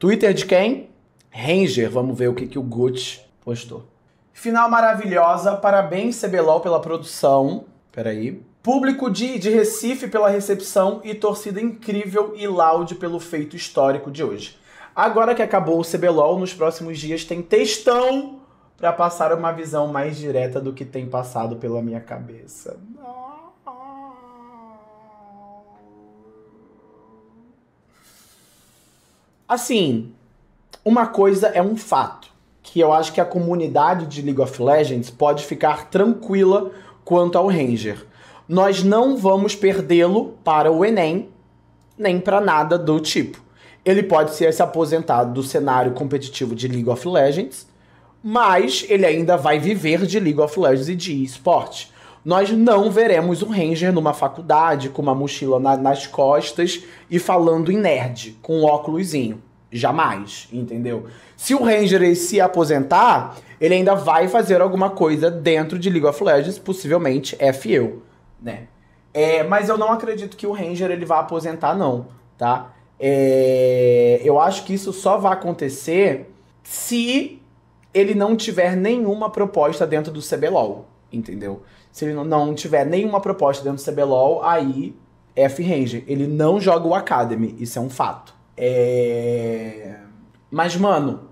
Twitter de quem? Ranger. Vamos ver o que, que o Gucci postou. Final maravilhosa. Parabéns, CBLOL, pela produção. Peraí. Público de, de Recife pela recepção e torcida incrível e loud pelo feito histórico de hoje. Agora que acabou o CBLOL, nos próximos dias tem textão para passar uma visão mais direta do que tem passado pela minha cabeça. Assim, uma coisa é um fato, que eu acho que a comunidade de League of Legends pode ficar tranquila quanto ao Ranger nós não vamos perdê-lo para o Enem, nem para nada do tipo. Ele pode ser se aposentado do cenário competitivo de League of Legends, mas ele ainda vai viver de League of Legends e de esporte. Nós não veremos um Ranger numa faculdade com uma mochila na, nas costas e falando em nerd, com um óculosinho. Jamais, entendeu? Se o Ranger se aposentar, ele ainda vai fazer alguma coisa dentro de League of Legends, possivelmente FEU né? É, mas eu não acredito que o Ranger ele vá aposentar, não, tá? É, eu acho que isso só vai acontecer se ele não tiver nenhuma proposta dentro do CBLOL, entendeu? Se ele não tiver nenhuma proposta dentro do CBLOL, aí F Ranger. Ele não joga o Academy, isso é um fato. É... Mas, mano,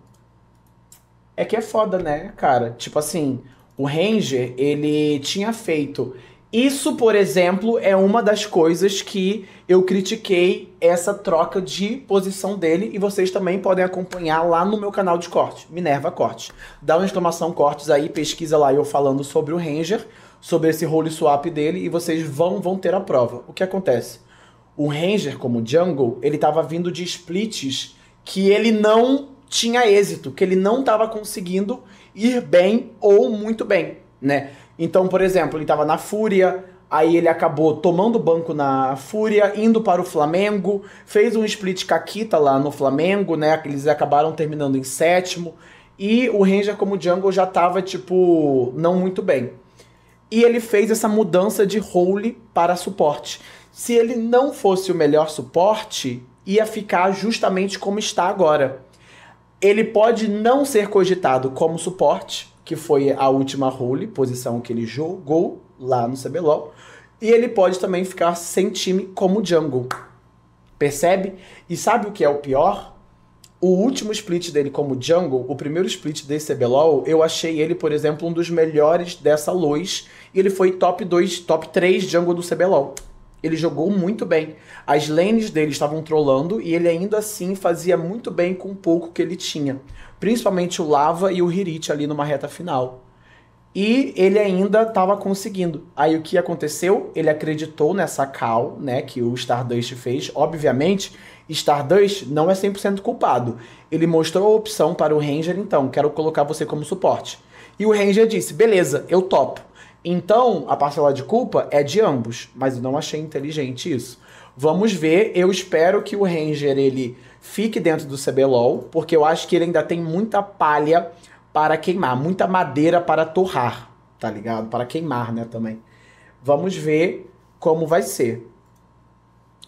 é que é foda, né, cara? Tipo assim, o Ranger, ele tinha feito isso, por exemplo, é uma das coisas que eu critiquei essa troca de posição dele e vocês também podem acompanhar lá no meu canal de corte, Minerva Corte. Dá uma exclamação cortes aí, pesquisa lá eu falando sobre o Ranger, sobre esse role swap dele e vocês vão vão ter a prova. O que acontece? O Ranger como jungle, ele estava vindo de splits que ele não tinha êxito, que ele não estava conseguindo ir bem ou muito bem, né? Então, por exemplo, ele estava na Fúria, aí ele acabou tomando banco na Fúria, indo para o Flamengo, fez um split caquita lá no Flamengo, né? Eles acabaram terminando em sétimo. E o Ranger como jungle já estava tipo, não muito bem. E ele fez essa mudança de role para suporte. Se ele não fosse o melhor suporte, ia ficar justamente como está agora. Ele pode não ser cogitado como suporte, que foi a última role, posição que ele jogou lá no CBLOL. E ele pode também ficar sem time como jungle. Percebe? E sabe o que é o pior? O último split dele como jungle, o primeiro split desse CBLOL, eu achei ele, por exemplo, um dos melhores dessa luz. E ele foi top 2, top 3 jungle do CBLOL. Ele jogou muito bem. As lanes dele estavam trollando e ele ainda assim fazia muito bem com o pouco que ele tinha principalmente o Lava e o Hirit ali numa reta final. E ele ainda estava conseguindo. Aí o que aconteceu? Ele acreditou nessa call, né, que o Stardust fez. Obviamente, Stardust não é 100% culpado. Ele mostrou a opção para o Ranger, então, quero colocar você como suporte. E o Ranger disse: "Beleza, eu topo". Então, a parcela de culpa é de ambos, mas eu não achei inteligente isso. Vamos ver, eu espero que o Ranger ele fique dentro do CBLOL, porque eu acho que ele ainda tem muita palha para queimar, muita madeira para torrar, tá ligado? Para queimar, né, também. Vamos ver como vai ser.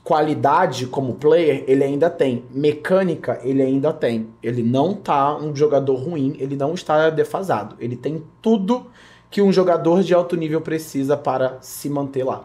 Qualidade como player, ele ainda tem. Mecânica, ele ainda tem. Ele não tá um jogador ruim, ele não está defasado. Ele tem tudo que um jogador de alto nível precisa para se manter lá.